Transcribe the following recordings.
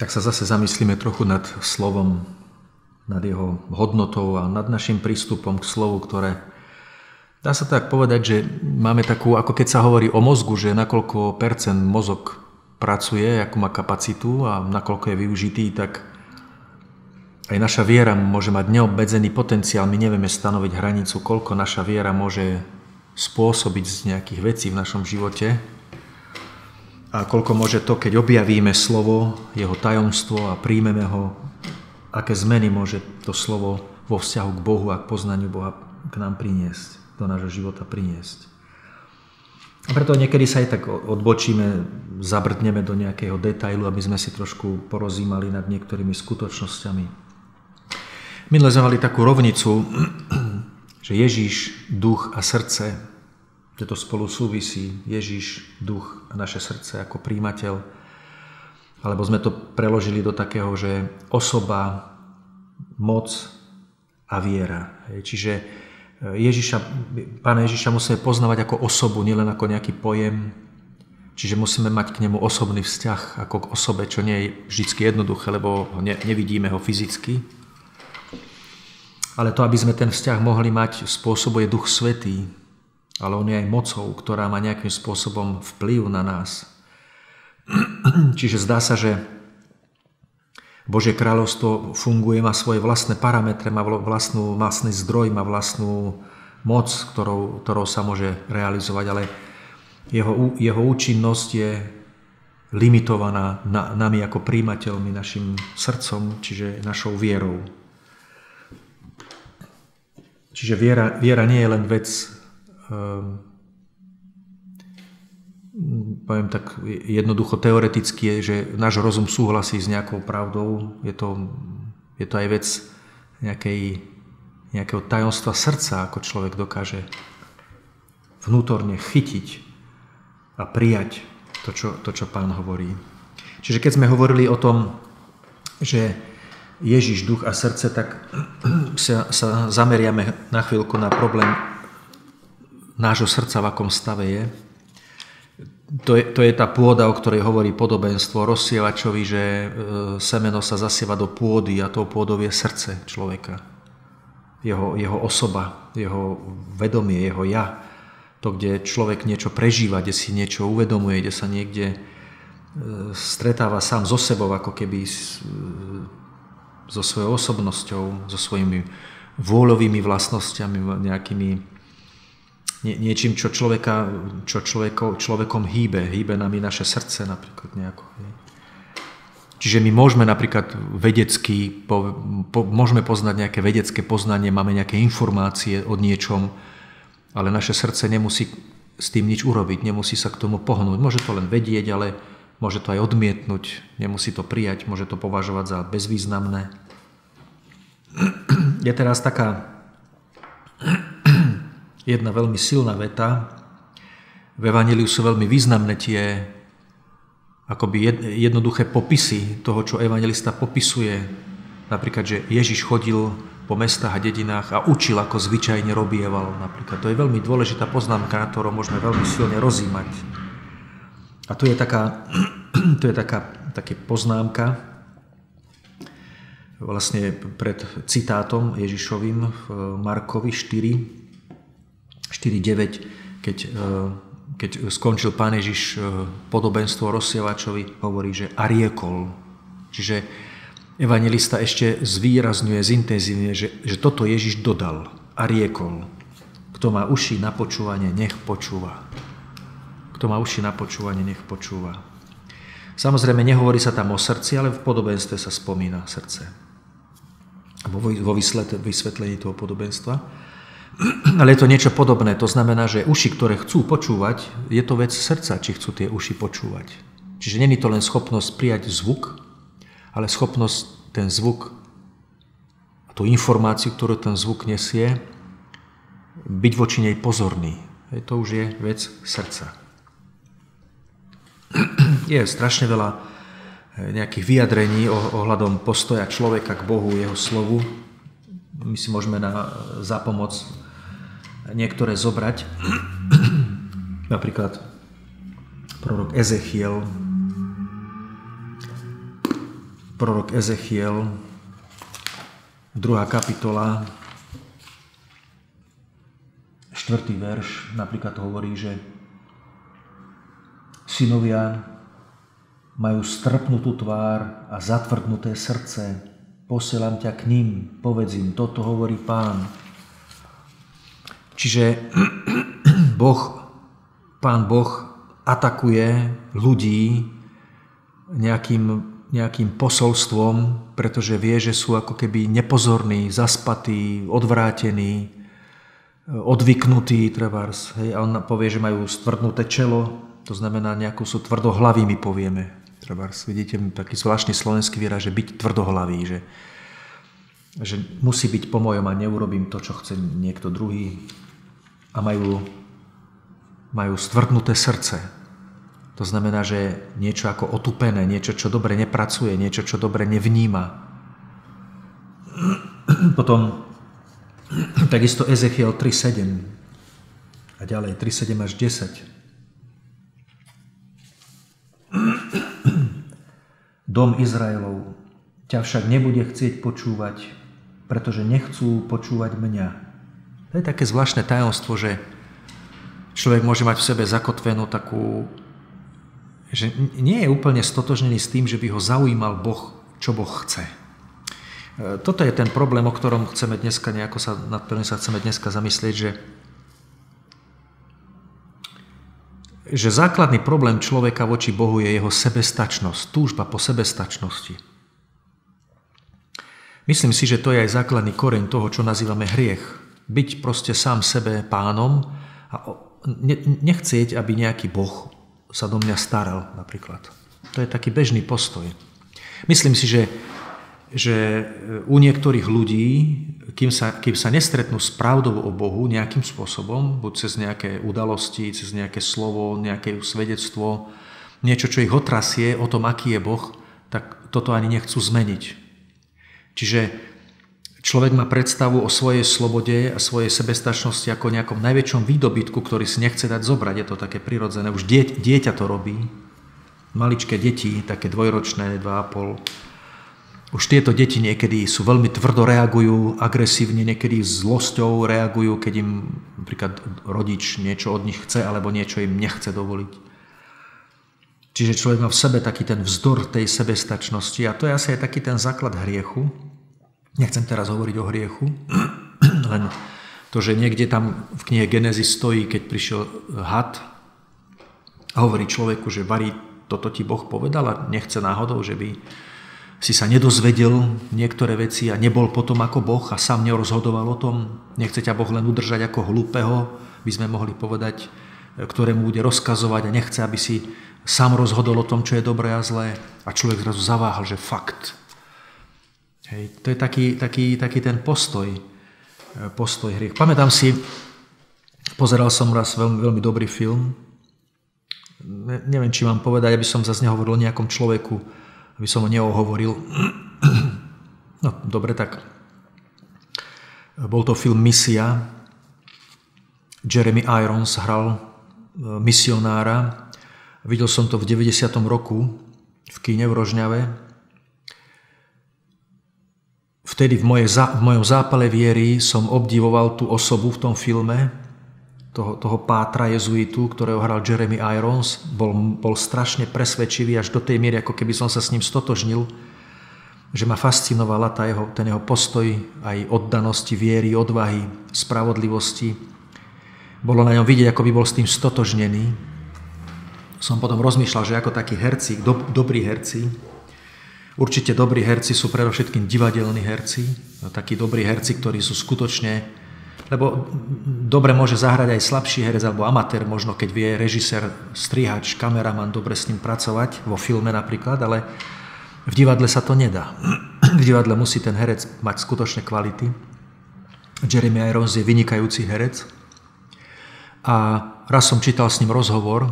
tak sa zase zamyslíme trochu nad slovom, nad jeho hodnotou a nad našim prístupom k slovu, ktoré dá sa tak povedať, že máme takú, ako keď sa hovorí o mozgu, že nakoľko percent mozog pracuje, akú má kapacitu a nakoľko je využitý, tak aj naša viera môže mať neobmedzený potenciál. My nevieme stanoviť hranicu, koľko naša viera môže spôsobiť z nejakých vecí v našom živote a koľko môže to, keď objavíme slovo, jeho tajomstvo a príjmeme ho, aké zmeny môže to slovo vo vzťahu k Bohu a k poznaniu Boha k nám priniesť, do nášho života priniesť. A preto niekedy sa aj tak odbočíme, zabrdneme do nejakého detailu, aby sme si trošku porozímali nad niektorými skutočnosťami. Minule sme mali takú rovnicu, že Ježíš, duch a srdce že to spolu súvisí Ježiš, duch a naše srdce ako príjimateľ. Alebo sme to preložili do takého, že osoba, moc a viera. Čiže e, Ježiša, Pána Ježiša musíme poznávať ako osobu, nielen ako nejaký pojem. Čiže musíme mať k nemu osobný vzťah ako k osobe, čo nie je vždy jednoduché, lebo ne, nevidíme ho fyzicky. Ale to, aby sme ten vzťah mohli mať, spôsobuje Duch Svetý, ale on je aj mocou, ktorá má nejakým spôsobom vplyv na nás. Čiže zdá sa, že Božie kráľovstvo funguje, má svoje vlastné parametre, má vlastnú, vlastný zdroj, má vlastnú moc, ktorou, ktorou sa môže realizovať, ale jeho, jeho účinnosť je limitovaná na, nami ako príjimateľmi, našim srdcom, čiže našou vierou. Čiže viera, viera nie je len vec poviem tak jednoducho teoreticky že náš rozum súhlasí s nejakou pravdou. Je to, je to aj vec nejakej, nejakého tajomstva srdca, ako človek dokáže vnútorne chytiť a prijať to čo, to, čo pán hovorí. Čiže keď sme hovorili o tom, že Ježiš, duch a srdce, tak sa, sa zameriame na chvíľku na problém nášho srdca, v akom stave je. To je, to je tá pôda, o ktorej hovorí podobenstvo rozsievačovi, že e, semeno sa zasieva do pôdy a tou pôdou je srdce človeka. Jeho, jeho osoba, jeho vedomie, jeho ja. To, kde človek niečo prežíva, kde si niečo uvedomuje, kde sa niekde e, stretáva sám so sebou, ako keby e, so svojou osobnosťou, so svojimi vôľovými vlastnosťami, nejakými nie, niečím, čo, človeka, čo človeko, človekom hýbe. Hýbe nami naše srdce napríklad nejako. Čiže my môžeme napríklad vedecky, po, po, môžeme poznať nejaké vedecké poznanie, máme nejaké informácie o niečom, ale naše srdce nemusí s tým nič urobiť, nemusí sa k tomu pohnúť. Môže to len vedieť, ale môže to aj odmietnúť, nemusí to prijať, môže to považovať za bezvýznamné. Je teraz taká jedna veľmi silná veta. V Evangeliu sú veľmi významné tie akoby jednoduché popisy toho, čo evangelista popisuje. Napríklad, že Ježiš chodil po mestách a dedinách a učil, ako zvyčajne robieval. Napríklad. To je veľmi dôležitá poznámka, na ktorú môžeme veľmi silne rozímať. A tu je taká, tu je taká také poznámka, vlastne pred citátom Ježišovým v Markovi 4, 4.9, keď, e, keď skončil Pán Ježiš e, podobenstvo rozsievačovi, hovorí, že a riekol. Čiže evangelista ešte zvýrazňuje, zintenzívne, že, že toto Ježiš dodal a riekol. Kto má uši na počúvanie, nech počúva. Kto má uši na počúvanie, nech počúva. Samozrejme, nehovorí sa tam o srdci, ale v podobenstve sa spomína srdce. Vo vysvetlení toho podobenstva. Ale je to niečo podobné. To znamená, že uši, ktoré chcú počúvať, je to vec srdca, či chcú tie uši počúvať. Čiže není to len schopnosť prijať zvuk, ale schopnosť ten zvuk, tú informáciu, ktorú ten zvuk nesie, byť voči nej pozorný. To už je vec srdca. Je strašne veľa eh, nejakých vyjadrení ohľadom postoja človeka k Bohu, jeho slovu. My si môžeme na, za pomoc niektoré zobrať. Napríklad prorok Ezechiel prorok Ezechiel, druhá kapitola, štvrtý verš napríklad hovorí, že synovia majú strpnutú tvár a zatvrdnuté srdce. Posielam ťa k ním, povedz im, toto hovorí pán. Čiže boh, pán Boh atakuje ľudí nejakým, nejakým posolstvom, pretože vie, že sú ako keby nepozorní, zaspatí, odvrátení, odvyknutí, trebárs. Hej, a on povie, že majú stvrdnuté čelo, to znamená, nejakú sú tvrdohlaví, my povieme. Treba vidíte taký zvláštny slovenský výraz, že byť tvrdohlavý, že, že musí byť po mojom a neurobím to, čo chce niekto druhý. A majú, majú stvrdnuté srdce. To znamená, že niečo ako otupené, niečo, čo dobre nepracuje, niečo, čo dobre nevníma. Potom takisto Ezechiel 3.7 a ďalej 3.7 až 10. Dom Izraelov ťa však nebude chcieť počúvať, pretože nechcú počúvať mňa. To je také zvláštne tajomstvo, že človek môže mať v sebe zakotvenú takú, že nie je úplne stotožnený s tým, že by ho zaujímal Boh, čo Boh chce. E, toto je ten problém, o ktorom chceme dneska nejako sa, nad ktorým sa chceme dneska zamyslieť, že že základný problém človeka voči Bohu je jeho sebestačnosť, túžba po sebestačnosti. Myslím si, že to je aj základný koreň toho, čo nazývame hriech. Byť proste sám sebe pánom a nechcieť, aby nejaký Boh sa do mňa staral napríklad. To je taký bežný postoj. Myslím si, že že u niektorých ľudí, kým sa, kým sa nestretnú s pravdou o Bohu nejakým spôsobom, buď cez nejaké udalosti, cez nejaké slovo, nejaké svedectvo, niečo, čo ich otrasie o tom, aký je Boh, tak toto ani nechcú zmeniť. Čiže človek má predstavu o svojej slobode a svojej sebestačnosti ako nejakom najväčšom výdobytku, ktorý si nechce dať zobrať. Je to také prirodzené. Už dieťa to robí. Maličké deti, také dvojročné, 2,5 už tieto deti niekedy sú veľmi tvrdo reagujú, agresívne, niekedy zlosťou reagujú, keď im napríklad rodič niečo od nich chce alebo niečo im nechce dovoliť. Čiže človek má v sebe taký ten vzdor tej sebestačnosti a to je asi aj taký ten základ hriechu. Nechcem teraz hovoriť o hriechu, len to, že niekde tam v knihe Genesis stojí, keď prišiel had a hovorí človeku, že varí, toto ti Boh povedal a nechce náhodou, že by si sa nedozvedel niektoré veci a nebol potom ako Boh a sám nerozhodoval o tom. Nechce ťa Boh len udržať ako hlúpeho, by sme mohli povedať, ktorému bude rozkazovať a nechce, aby si sám rozhodol o tom, čo je dobré a zlé. A človek zrazu zaváhal, že fakt. Hej, to je taký, taký, taký ten postoj, postoj hriech. Pamätám si, pozeral som raz veľmi, veľmi dobrý film. Ne, neviem, či mám povedať, aby som zase nehovoril o nejakom človeku, aby som ho neohovoril. No, dobre, tak bol to film Misia. Jeremy Irons hral e, misionára. Videl som to v 90. roku v kine v Rožňave. Vtedy v, moje, v mojom zápale viery som obdivoval tú osobu v tom filme, toho, toho pátra jezuitu, ktorého hral Jeremy Irons, bol, bol strašne presvedčivý až do tej miery, ako keby som sa s ním stotožnil, že ma fascinovala tá jeho, ten jeho postoj aj oddanosti, viery, odvahy, spravodlivosti. Bolo na ňom vidieť, ako by bol s tým stotožnený. Som potom rozmýšľal, že ako takí herci, do, dobrí herci, určite dobrí herci sú predovšetkým divadelní herci, no, takí dobrí herci, ktorí sú skutočne lebo dobre môže zahrať aj slabší herec alebo amatér, možno keď vie režisér, strihač, kameraman dobre s ním pracovať, vo filme napríklad, ale v divadle sa to nedá. V divadle musí ten herec mať skutočné kvality. Jeremy Irons je vynikajúci herec. A raz som čítal s ním rozhovor,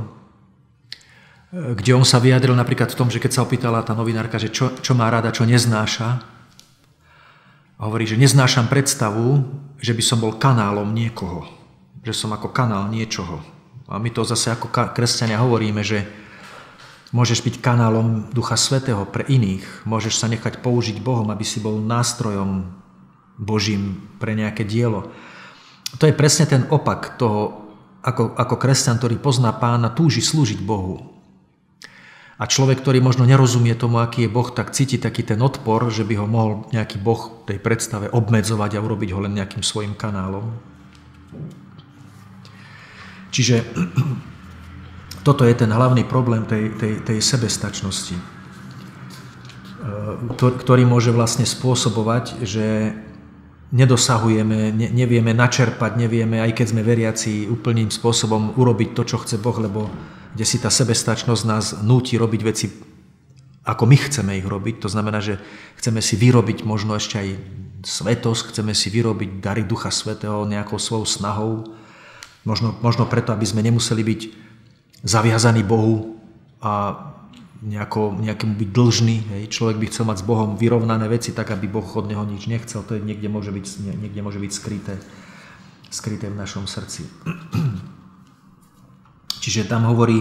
kde on sa vyjadril napríklad v tom, že keď sa opýtala tá novinárka, že čo, čo má rada, čo neznáša, hovorí, že neznášam predstavu, že by som bol kanálom niekoho. Že som ako kanál niečoho. A my to zase ako kresťania hovoríme, že Môžeš byť kanálom Ducha Svetého pre iných. Môžeš sa nechať použiť Bohom, aby si bol nástrojom Božím pre nejaké dielo. To je presne ten opak toho, ako, ako kresťan, ktorý pozná pána, túži slúžiť Bohu. A človek, ktorý možno nerozumie tomu, aký je Boh, tak cíti taký ten odpor, že by ho mohol nejaký Boh tej predstave obmedzovať a urobiť ho len nejakým svojim kanálom. Čiže toto je ten hlavný problém tej, tej, tej sebestačnosti, e, ktorý môže vlastne spôsobovať, že nedosahujeme, ne, nevieme načerpať, nevieme, aj keď sme veriaci, úplným spôsobom urobiť to, čo chce Boh, lebo kde si tá sebestačnosť nás núti robiť veci, ako my chceme ich robiť. To znamená, že chceme si vyrobiť možno ešte aj svetosť, chceme si vyrobiť dary Ducha Svetého nejakou svojou snahou. Možno, možno preto, aby sme nemuseli byť zaviazaní Bohu a nejako, nejakému byť dlžný. Hej. Človek by chcel mať s Bohom vyrovnané veci tak, aby Boh od neho nič nechcel. To je niekde môže byť, niekde môže byť skryté, skryté v našom srdci. Čiže tam hovorí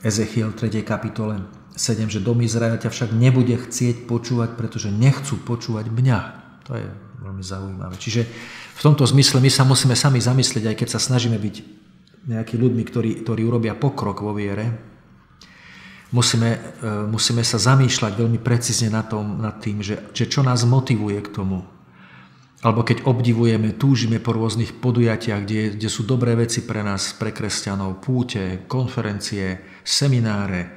Ezechiel 3. kapitole 7, že dom Izraela ťa však nebude chcieť počúvať, pretože nechcú počúvať mňa. To je veľmi zaujímavé. Čiže v tomto zmysle my sa musíme sami zamyslieť, aj keď sa snažíme byť nejakí ľuďmi, ktorí, ktorí urobia pokrok vo viere, musíme, e, musíme sa zamýšľať veľmi precízne nad, tom, nad tým, že, že čo nás motivuje k tomu, alebo keď obdivujeme, túžime po rôznych podujatiach, kde, kde sú dobré veci pre nás, pre kresťanov, púte, konferencie, semináre,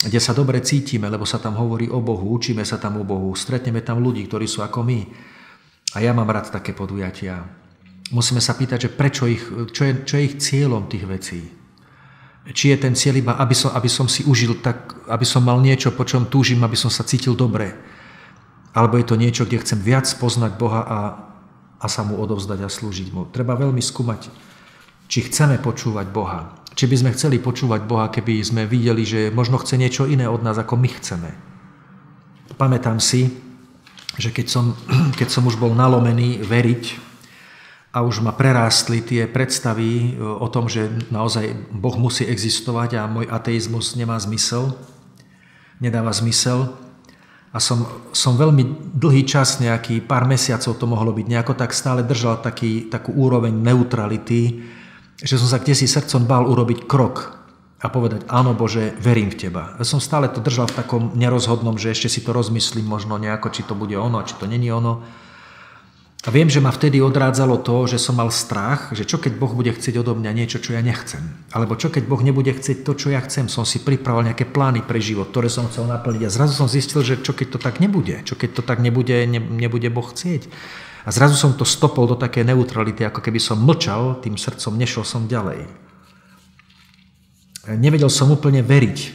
kde sa dobre cítime, lebo sa tam hovorí o Bohu, učíme sa tam o Bohu, stretneme tam ľudí, ktorí sú ako my. A ja mám rád také podujatia. Musíme sa pýtať, že prečo ich, čo, je, čo je ich cieľom tých vecí. Či je ten cieľ iba, aby som, aby som si užil tak, aby som mal niečo, po čom túžim, aby som sa cítil dobre alebo je to niečo, kde chcem viac poznať Boha a, a sa mu odovzdať a slúžiť mu. Treba veľmi skúmať, či chceme počúvať Boha. Či by sme chceli počúvať Boha, keby sme videli, že možno chce niečo iné od nás, ako my chceme. Pamätám si, že keď som, keď som už bol nalomený veriť a už ma prerástli tie predstavy e, o tom, že naozaj Boh musí existovať a môj ateizmus nemá zmysel, nedáva zmysel, a som, som veľmi dlhý čas, nejaký pár mesiacov to mohlo byť, nejako tak stále držal taký, takú úroveň neutrality, že som sa kde si srdcom bál urobiť krok a povedať, áno Bože, verím v Teba. Ja som stále to držal v takom nerozhodnom, že ešte si to rozmyslím možno nejako, či to bude ono, či to není ono. A viem, že ma vtedy odrádzalo to, že som mal strach, že čo keď Boh bude chcieť odo mňa niečo, čo ja nechcem. Alebo čo keď Boh nebude chcieť to, čo ja chcem. Som si pripravoval nejaké plány pre život, ktoré som chcel naplniť. A zrazu som zistil, že čo keď to tak nebude. Čo keď to tak nebude, ne, nebude Boh chcieť. A zrazu som to stopol do také neutrality, ako keby som mlčal tým srdcom, nešiel som ďalej. Nevedel som úplne veriť, e,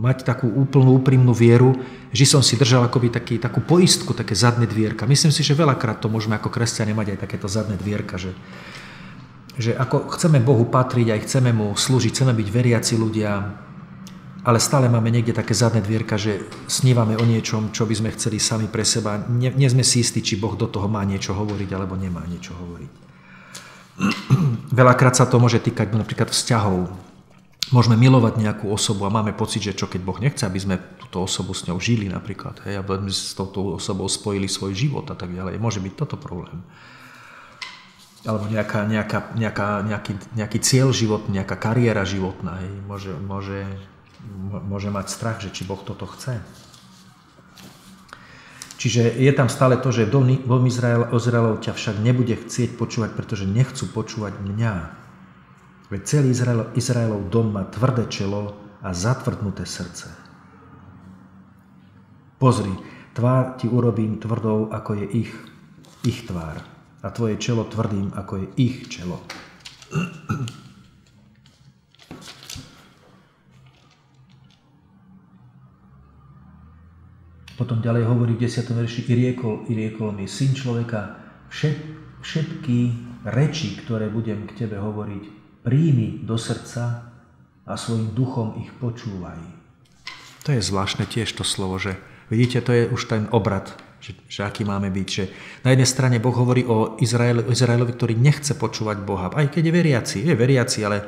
mať takú úplnú úprimnú vieru, že som si držal akoby taký, takú poistku, také zadné dvierka. Myslím si, že veľakrát to môžeme ako kresťania mať aj takéto zadné dvierka, že, že ako chceme Bohu patriť, aj chceme Mu slúžiť, chceme byť veriaci ľudia, ale stále máme niekde také zadné dvierka, že snívame o niečom, čo by sme chceli sami pre seba. Nie, nie sme si istí, či Boh do toho má niečo hovoriť, alebo nemá niečo hovoriť. Veľakrát sa to môže týkať napríklad vzťahov môžeme milovať nejakú osobu a máme pocit, že čo keď Boh nechce, aby sme túto osobu s ňou žili napríklad, hej, aby sme s touto osobou spojili svoj život a tak ďalej. Môže byť toto problém. Alebo nejaká, nejaká, nejaká, nejaký, nejaký cieľ životný, nejaká kariéra životná. Hej. Môže, môže, môže mať strach, že či Boh toto chce. Čiže je tam stále to, že dom, Izrael, Izraelov ťa však nebude chcieť počúvať, pretože nechcú počúvať mňa. Veď celý Izrael, Izraelov dom má tvrdé čelo a zatvrdnuté srdce. Pozri, tvár ti urobím tvrdou, ako je ich, ich tvár. A tvoje čelo tvrdým, ako je ich čelo. Potom ďalej hovorí v 10. verši, i riekol, i riekol mi, syn človeka, všetky reči, ktoré budem k tebe hovoriť, príjmi do srdca a svojim duchom ich počúvaj. To je zvláštne tiež to slovo, že vidíte, to je už ten obrad, že, že aký máme byť. Že na jednej strane Boh hovorí o Izrael, Izraelovi, ktorý nechce počúvať Boha, aj keď je veriaci, je veriaci, ale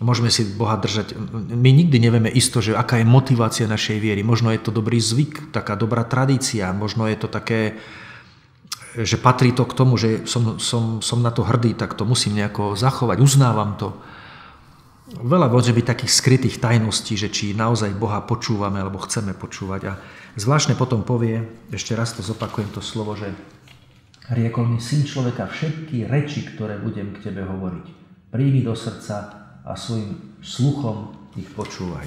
Môžeme si Boha držať. My nikdy nevieme isto, že aká je motivácia našej viery. Možno je to dobrý zvyk, taká dobrá tradícia, možno je to také, že patrí to k tomu, že som, som, som na to hrdý, tak to musím nejako zachovať, uznávam to. Veľa môže byť takých skrytých tajností, že či naozaj Boha počúvame alebo chceme počúvať. A zvláštne potom povie, ešte raz to zopakujem to slovo, že riekol mi syn človeka všetky reči, ktoré budem k tebe hovoriť. Príjmi do srdca a svojim sluchom ich počúvaj.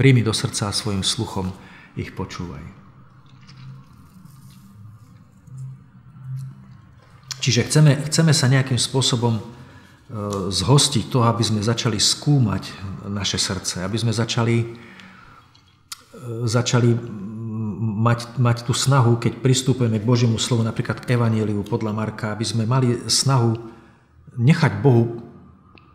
Príjmi do srdca a svojim sluchom ich počúvaj. Čiže chceme, chceme sa nejakým spôsobom e, zhostiť toho, aby sme začali skúmať naše srdce, aby sme začali, e, začali mať, mať tú snahu, keď pristupujeme k Božiemu slovu, napríklad k Evanieliu podľa Marka, aby sme mali snahu nechať Bohu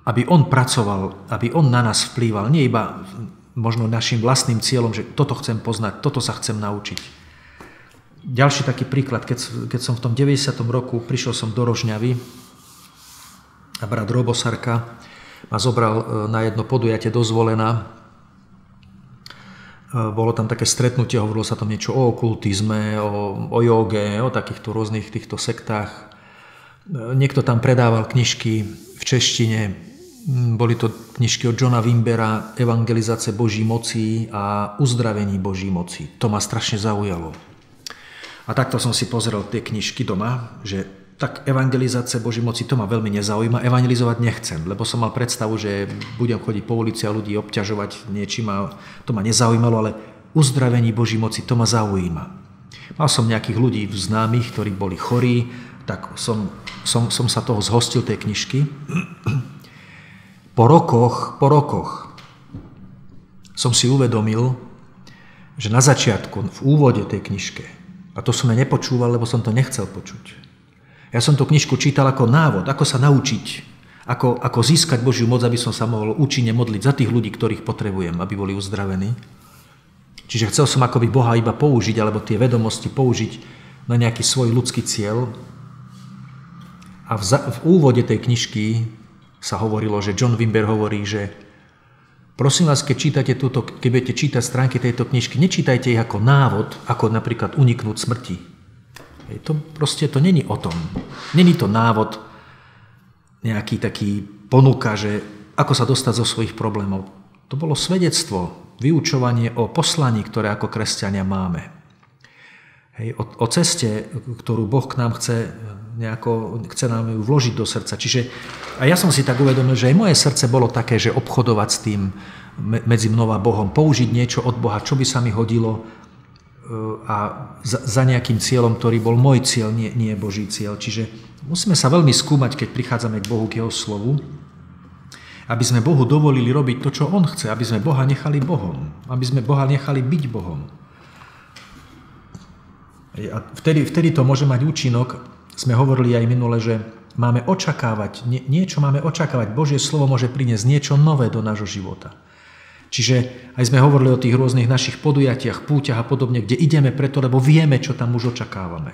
aby on pracoval, aby on na nás vplýval, nie iba možno našim vlastným cieľom, že toto chcem poznať, toto sa chcem naučiť. Ďalší taký príklad, keď, keď som v tom 90. roku prišiel som do Rožňavy a brat Robosarka ma zobral e, na jedno podujatie dozvolená. E, bolo tam také stretnutie, hovorilo sa tam niečo o okultizme, o, o joge, o takýchto rôznych týchto sektách. E, niekto tam predával knižky v češtine, Mm, boli to knižky od Johna Wimbera, Evangelizace Boží moci a Uzdravení Boží moci. To ma strašne zaujalo. A takto som si pozrel tie knižky doma, že tak evangelizácia Boží moci, to ma veľmi nezaujíma, evangelizovať nechcem, lebo som mal predstavu, že budem chodiť po ulici a ľudí obťažovať niečím a to ma nezaujímalo, ale uzdravení Boží moci, to ma zaujíma. Mal som nejakých ľudí známych, ktorí boli chorí, tak som, som, som sa toho zhostil tej knižky po rokoch, po rokoch som si uvedomil, že na začiatku, v úvode tej knižke, a to som ja nepočúval, lebo som to nechcel počuť. Ja som tú knižku čítal ako návod, ako sa naučiť, ako, ako získať Božiu moc, aby som sa mohol účinne modliť za tých ľudí, ktorých potrebujem, aby boli uzdravení. Čiže chcel som akoby Boha iba použiť, alebo tie vedomosti použiť na nejaký svoj ľudský cieľ. A v, v úvode tej knižky sa hovorilo, že John Wimber hovorí, že prosím vás, keď, čítate túto, keď budete čítať stránky tejto knižky, nečítajte ich ako návod, ako napríklad uniknúť smrti. Hej, to proste to není o tom. Není to návod, nejaký taký ponuka, že ako sa dostať zo svojich problémov. To bolo svedectvo, vyučovanie o poslaní, ktoré ako kresťania máme. Hej, o, o ceste, ktorú Boh k nám chce nejako chce nám ju vložiť do srdca. Čiže a ja som si tak uvedomil, že aj moje srdce bolo také, že obchodovať s tým medzi mnou a Bohom, použiť niečo od Boha, čo by sa mi hodilo e, a za, za nejakým cieľom, ktorý bol môj cieľ, nie, nie Boží cieľ. Čiže musíme sa veľmi skúmať, keď prichádzame k Bohu, k Jeho slovu, aby sme Bohu dovolili robiť to, čo On chce, aby sme Boha nechali Bohom, aby sme Boha nechali byť Bohom. A vtedy, vtedy to môže mať účinok, sme hovorili aj minule, že máme očakávať, nie, niečo máme očakávať. Božie slovo môže priniesť niečo nové do nášho života. Čiže aj sme hovorili o tých rôznych našich podujatiach, púťach a podobne, kde ideme preto, lebo vieme, čo tam už očakávame.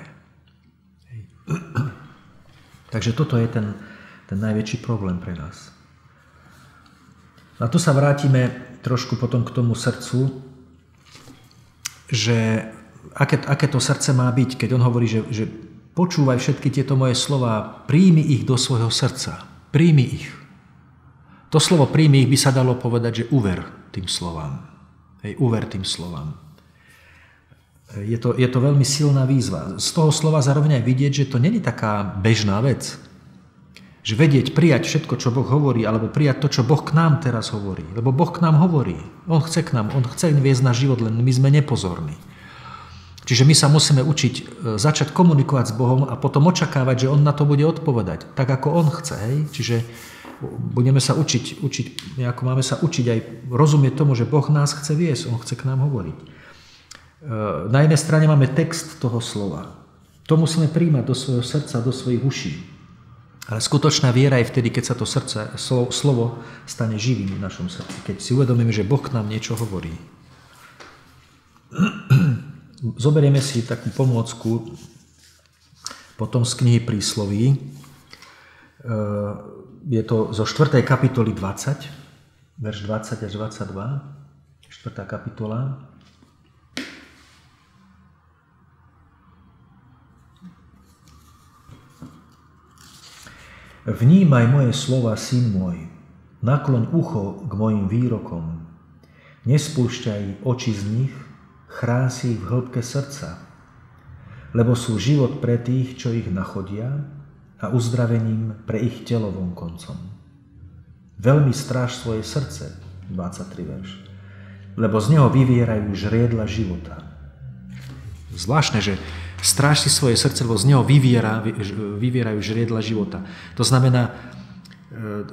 Takže toto je ten, ten najväčší problém pre nás. A tu sa vrátime trošku potom k tomu srdcu, že aké, aké to srdce má byť, keď on hovorí, že, že Počúvaj všetky tieto moje slova, príjmi ich do svojho srdca. Príjmi ich. To slovo príjmi ich by sa dalo povedať, že uver tým slovám. Hej, uver tým slovám. Je to, je to veľmi silná výzva. Z toho slova zároveň aj vidieť, že to není taká bežná vec. Že vedieť, prijať všetko, čo Boh hovorí, alebo prijať to, čo Boh k nám teraz hovorí. Lebo Boh k nám hovorí. On chce k nám, On chce viesť náš život, len my sme nepozorní. Čiže my sa musíme učiť e, začať komunikovať s Bohom a potom očakávať, že On na to bude odpovedať, tak ako On chce. Hej? Čiže budeme sa učiť, učiť, nejako máme sa učiť aj rozumieť tomu, že Boh nás chce viesť, On chce k nám hovoriť. E, na jednej strane máme text toho slova. To musíme príjmať do svojho srdca, do svojich uší. Ale skutočná viera je vtedy, keď sa to srdce, slovo, stane živým v našom srdci. Keď si uvedomíme, že Boh k nám niečo hovorí. Zoberieme si takú pomôcku potom z knihy prísloví. E, je to zo 4. kapitoly 20. verš 20 až 22, 4. kapitola. Vnímaj moje slova, syn môj, naklon ucho k mojim výrokom. Nespúšťaj oči z nich, chrán si ich v hĺbke srdca, lebo sú život pre tých, čo ich nachodia a uzdravením pre ich telo vonkoncom. Veľmi stráž svoje srdce, 23 verš, lebo z neho vyvierajú žriedla života. Zvláštne, že Stráž si svoje srdce, lebo z neho vyviera, vyvierajú žriedla života. To znamená, e,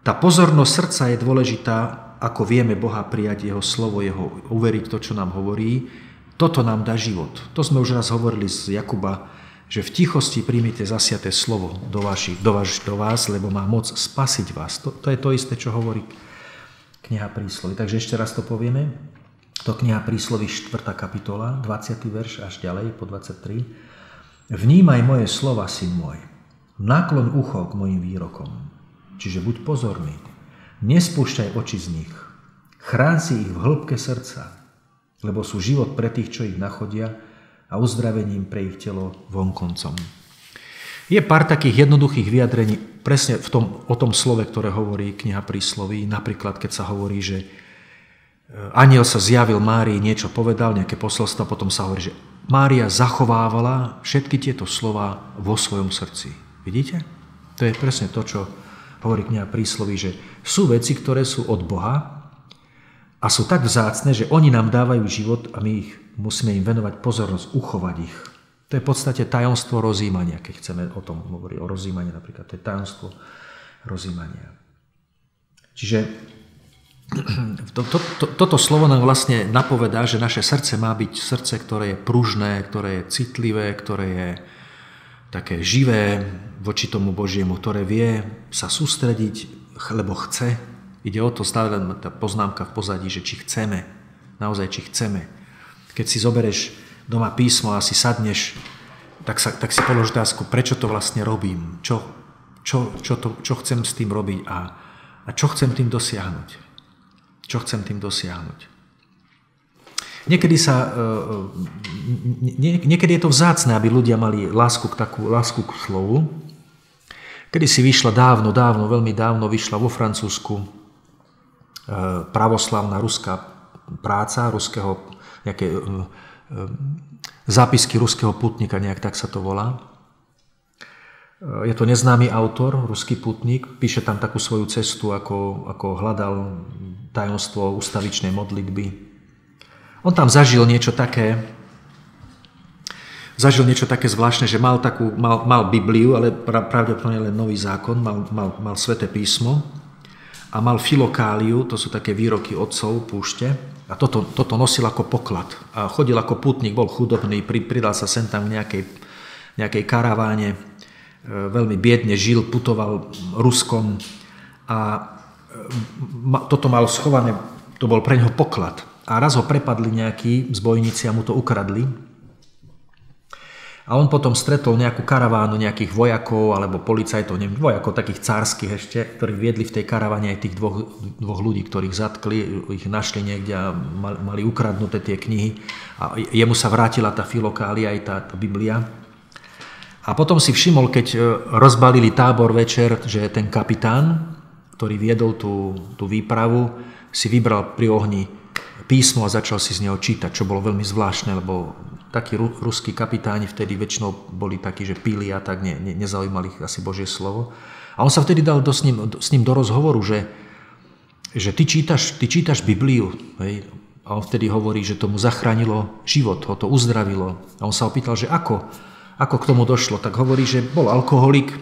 tá pozornosť srdca je dôležitá, ako vieme Boha prijať Jeho slovo, Jeho uveriť to, čo nám hovorí. Toto nám dá život. To sme už raz hovorili z Jakuba, že v tichosti príjmite zasiaté slovo do, vaši, do, vaš, do vás, lebo má moc spasiť vás. To, to je to isté, čo hovorí kniha príslovy. Takže ešte raz to povieme. To kniha prísloví 4. kapitola, 20. verš až ďalej po 23. Vnímaj moje slova, syn môj. Naklon ucho k mojim výrokom. Čiže buď pozorný. Nespúšťaj oči z nich. Chrán si ich v hĺbke srdca, lebo sú život pre tých, čo ich nachodia a uzdravením pre ich telo vonkoncom. Je pár takých jednoduchých vyjadrení presne v tom, o tom slove, ktoré hovorí kniha prísloví. Napríklad, keď sa hovorí, že aniel sa zjavil Márii, niečo povedal, nejaké posolstvo, potom sa hovorí, že Mária zachovávala všetky tieto slova vo svojom srdci. Vidíte? To je presne to, čo hovorí kniha prísloví, že sú veci, ktoré sú od Boha a sú tak vzácne, že oni nám dávajú život a my ich musíme im venovať pozornosť, uchovať ich. To je v podstate tajomstvo rozímania, keď chceme o tom hovoriť, o rozímaní napríklad. To je tajomstvo rozímania. Čiže to, to, to, toto slovo nám vlastne napovedá, že naše srdce má byť srdce, ktoré je pružné, ktoré je citlivé, ktoré je také živé voči tomu Božiemu, ktoré vie sa sústrediť, lebo chce. Ide o to stále tá poznámka v pozadí, že či chceme, naozaj či chceme. Keď si zobereš doma písmo a si sadneš, tak, sa, tak si polož otázku, prečo to vlastne robím, čo, čo, čo, to, čo chcem s tým robiť a, a čo chcem tým dosiahnuť. Čo chcem tým dosiahnuť? Niekedy, sa, e, e, nie, niekedy je to vzácne, aby ľudia mali lásku k, takú, lásku k slovu. Kedy si vyšla dávno, dávno, veľmi dávno, vyšla vo Francúzsku e, pravoslavná ruská práca, ruského, nejaké zápisky ruského putníka, nejak tak sa to volá. Je to neznámy autor, ruský putník, píše tam takú svoju cestu, ako, ako hľadal tajomstvo ustavičnej modlitby. On tam zažil niečo také, zažil niečo také zvláštne, že mal, takú, mal, mal Bibliu, ale pravdepodobne len nový zákon, mal, mal, mal sveté písmo a mal filokáliu, to sú také výroky otcov, púšte, a toto, toto nosil ako poklad. A chodil ako putník, bol chudobný, pridal sa sem tam v nejakej, nejakej karaváne, e, veľmi biedne žil, putoval Ruskom a toto mal schované, to bol pre neho poklad. A raz ho prepadli nejakí zbojníci a mu to ukradli. A on potom stretol nejakú karavánu nejakých vojakov alebo policajtov, neviem, vojakov takých cárskych ešte, ktorí viedli v tej karaváne aj tých dvoch, dvoch ľudí, ktorých zatkli, ich našli niekde a mali, ukradnuté tie knihy. A jemu sa vrátila tá filokália aj tá, tá Biblia. A potom si všimol, keď e, rozbalili tábor večer, že ten kapitán, ktorý viedol tú, tú výpravu, si vybral pri ohni písmo a začal si z neho čítať, čo bolo veľmi zvláštne, lebo takí ruskí kapitáni vtedy väčšinou boli takí, že píli a tak, ne, ne, nezaujímali ich asi Božie slovo. A on sa vtedy dal do, s, ním, do, s ním do rozhovoru, že, že ty, čítaš, ty čítaš Bibliu. Hej? A on vtedy hovorí, že tomu zachránilo život, ho to uzdravilo. A on sa opýtal, že ako, ako k tomu došlo. Tak hovorí, že bol alkoholik,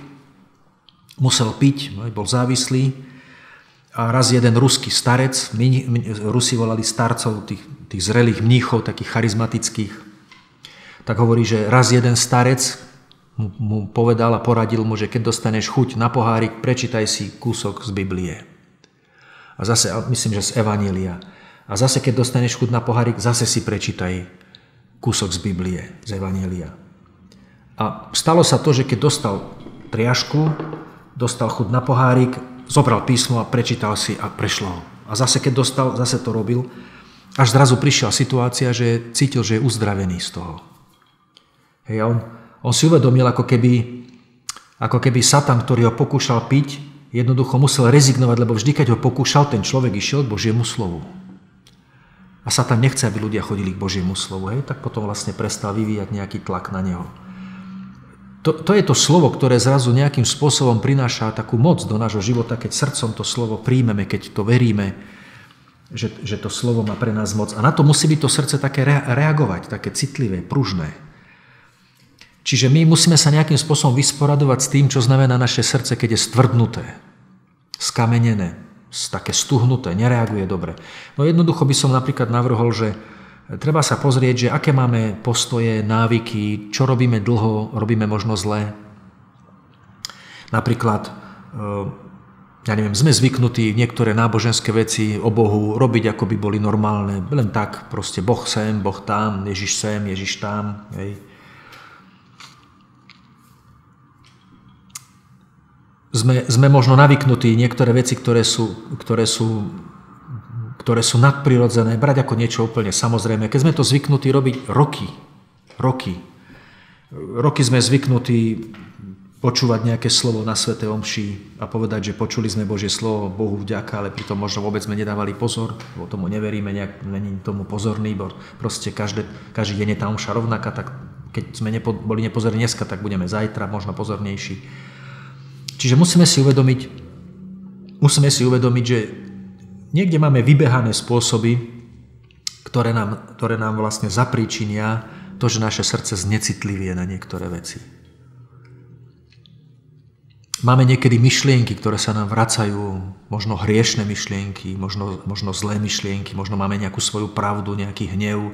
musel piť, no, bol závislý a raz jeden ruský starec, Rusi volali starcov, tých, tých zrelých mníchov, takých charizmatických, tak hovorí, že raz jeden starec mu, povedal a poradil mu, že keď dostaneš chuť na pohárik, prečítaj si kúsok z Biblie. A zase, myslím, že z Evanília. A zase, keď dostaneš chuť na pohárik, zase si prečítaj kúsok z Biblie, z Evanília. A stalo sa to, že keď dostal triašku, dostal chud na pohárik, zobral písmo a prečítal si a prešlo. A zase keď dostal, zase to robil. Až zrazu prišla situácia, že cítil, že je uzdravený z toho. Hej, on, on si uvedomil, ako keby, ako keby Satan, ktorý ho pokúšal piť, jednoducho musel rezignovať, lebo vždy, keď ho pokúšal, ten človek išiel k Božiemu slovu. A Satan nechce, aby ľudia chodili k Božiemu slovu, hej, tak potom vlastne prestal vyvíjať nejaký tlak na neho. To, to je to slovo, ktoré zrazu nejakým spôsobom prináša takú moc do nášho života, keď srdcom to slovo príjmeme, keď to veríme, že, že to slovo má pre nás moc. A na to musí byť to srdce také reagovať, také citlivé, pružné. Čiže my musíme sa nejakým spôsobom vysporadovať s tým, čo znamená naše srdce, keď je stvrdnuté, skamenené, také stuhnuté, nereaguje dobre. No jednoducho by som napríklad navrhol, že Treba sa pozrieť, že aké máme postoje, návyky, čo robíme dlho, robíme možno zle. Napríklad, eh, ja neviem, sme zvyknutí niektoré náboženské veci o Bohu robiť, ako by boli normálne. Len tak, proste Boh sem, Boh tam, Ježiš sem, Ježiš tam. Hej. Sme, sme možno navyknutí niektoré veci, ktoré sú, ktoré sú ktoré sú nadprirodzené, brať ako niečo úplne samozrejme. Keď sme to zvyknutí robiť roky, roky, roky sme zvyknutí počúvať nejaké slovo na Svete Omši a povedať, že počuli sme Božie slovo, Bohu vďaka, ale pritom možno vôbec sme nedávali pozor, lebo tomu neveríme, nejak, není tomu pozorný, bo proste každé, každý deň je tá omša rovnaká, tak keď sme nepo, boli nepozorní dneska, tak budeme zajtra možno pozornejší. Čiže musíme si uvedomiť, musíme si uvedomiť, že Niekde máme vybehané spôsoby, ktoré nám, ktoré nám vlastne zapríčinia to, že naše srdce znecitlivie na niektoré veci. Máme niekedy myšlienky, ktoré sa nám vracajú, možno hriešne myšlienky, možno, možno zlé myšlienky, možno máme nejakú svoju pravdu, nejaký hnev,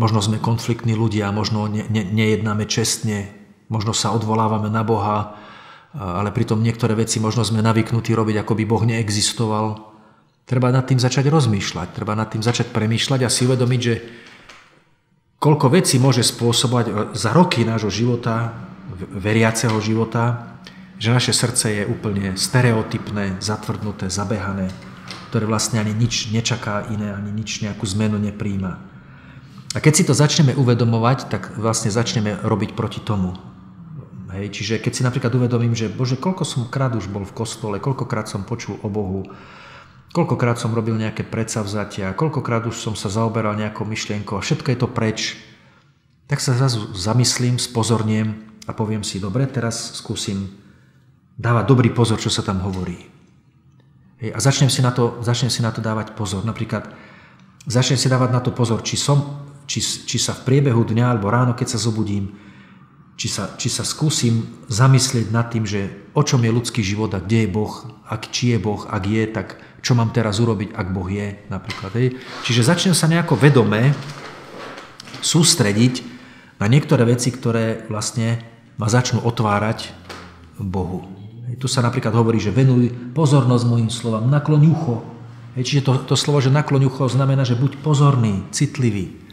možno sme konfliktní ľudia, možno ne, ne, nejednáme čestne, možno sa odvolávame na Boha, ale pritom niektoré veci možno sme navyknutí robiť, ako by Boh neexistoval. Treba nad tým začať rozmýšľať, treba nad tým začať premýšľať a si uvedomiť, že koľko vecí môže spôsobovať za roky nášho života, veriaceho života, že naše srdce je úplne stereotypné, zatvrdnuté, zabehané, ktoré vlastne ani nič nečaká iné, ani nič nejakú zmenu nepríjma. A keď si to začneme uvedomovať, tak vlastne začneme robiť proti tomu. Hej, čiže keď si napríklad uvedomím, že Bože, koľko som krát už bol v kostole, koľkokrát som počul o Bohu, Koľkokrát som robil nejaké predsavzatia, koľkokrát už som sa zaoberal nejakou myšlienkou a všetko je to preč. Tak sa zrazu zamyslím, spozorniem a poviem si, dobre, teraz skúsim dávať dobrý pozor, čo sa tam hovorí. Hej, a začnem si, na to, začnem si na to dávať pozor. Napríklad začnem si dávať na to pozor, či, som, či, či sa v priebehu dňa alebo ráno, keď sa zobudím, či sa, či sa skúsim zamyslieť nad tým, že o čom je ľudský život a kde je Boh, ak či je Boh, ak je, tak čo mám teraz urobiť, ak Boh je napríklad. Hej. Čiže začnem sa nejako vedome sústrediť na niektoré veci, ktoré vlastne ma začnú otvárať Bohu. Hej. Tu sa napríklad hovorí, že venuj pozornosť mojim slovám, nakloň ucho. Hej. Čiže to, to slovo, že nakloň ucho, znamená, že buď pozorný, citlivý.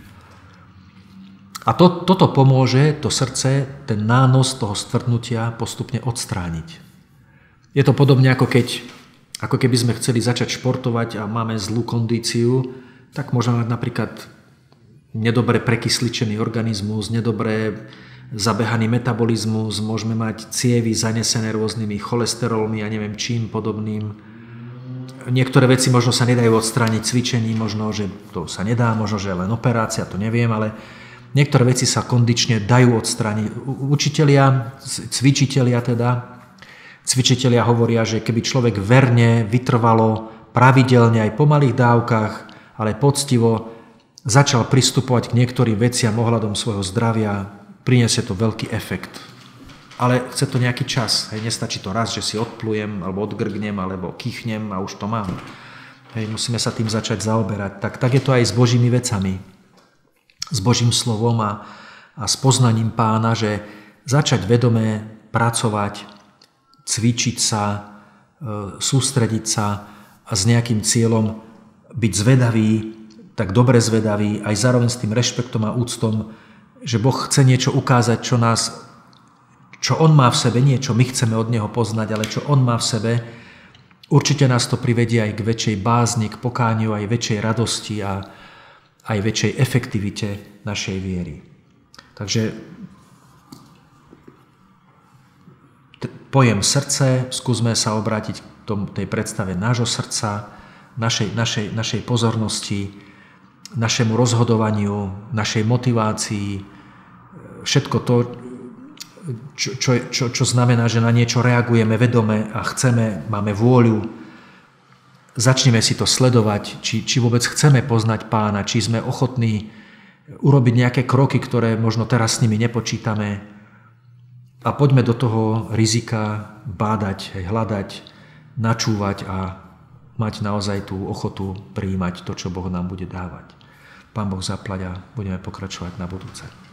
A to, toto pomôže to srdce, ten nános toho stvrdnutia postupne odstrániť. Je to podobne ako keď ako keby sme chceli začať športovať a máme zlú kondíciu, tak môžeme mať napríklad nedobre prekysličený organizmus, nedobre zabehaný metabolizmus, môžeme mať cievy zanesené rôznymi cholesterolmi a neviem čím podobným. Niektoré veci možno sa nedajú odstrániť cvičením, možno, že to sa nedá, možno, že len operácia, to neviem, ale niektoré veci sa kondične dajú odstrániť. Učitelia, cvičitelia teda, Cvičitelia hovoria, že keby človek verne, vytrvalo, pravidelne aj po malých dávkach, ale poctivo začal pristupovať k niektorým veciam ohľadom svojho zdravia, priniesie to veľký efekt. Ale chce to nejaký čas. Hej, nestačí to raz, že si odplujem, alebo odgrgnem, alebo kýchnem a už to mám. Hej, musíme sa tým začať zaoberať. Tak, tak je to aj s Božími vecami. S Božím slovom a, a s poznaním pána, že začať vedomé pracovať cvičiť sa, e, sústrediť sa a s nejakým cieľom byť zvedavý, tak dobre zvedavý, aj zároveň s tým rešpektom a úctom, že Boh chce niečo ukázať, čo nás, čo On má v sebe, nie čo my chceme od Neho poznať, ale čo On má v sebe. Určite nás to privedie aj k väčšej bázni, k pokániu, aj väčšej radosti a aj väčšej efektivite našej viery. Takže pojem srdce, skúsme sa obrátiť k tej predstave nášho srdca, našej, našej, našej pozornosti, našemu rozhodovaniu, našej motivácii, všetko to, čo, čo, čo, čo znamená, že na niečo reagujeme vedome a chceme, máme vôľu, začneme si to sledovať, či, či vôbec chceme poznať pána, či sme ochotní urobiť nejaké kroky, ktoré možno teraz s nimi nepočítame. A poďme do toho rizika bádať, hľadať, načúvať a mať naozaj tú ochotu príjmať to, čo Boh nám bude dávať. Pán Boh zaplať a budeme pokračovať na budúce.